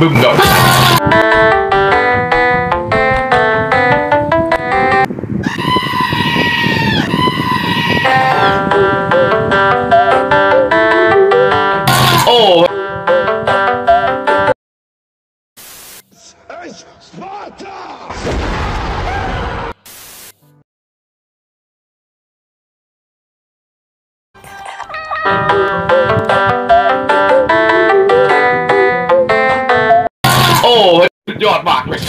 bưng lắm Oh! Sparta! ยอดมากเลย